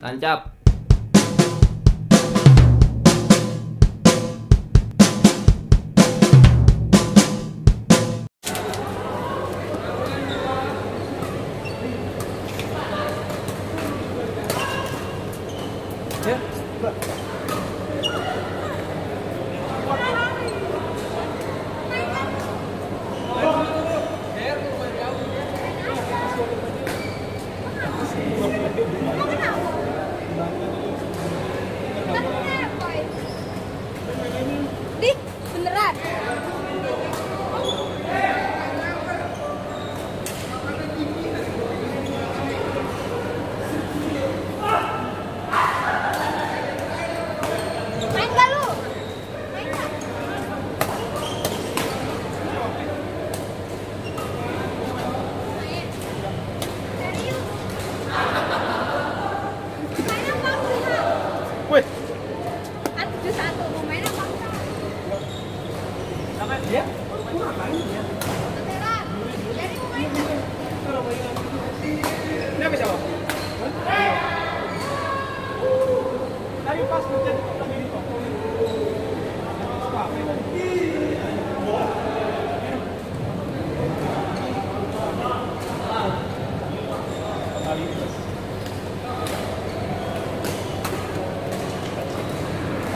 Tancap.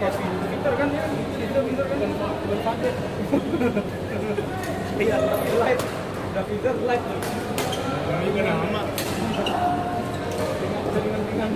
kopi. Pintar kan ya? Pintar, pintar kan? Berpakaian. Iya, light. dah pintar, light. Ini kena amat. Ringan-ringan.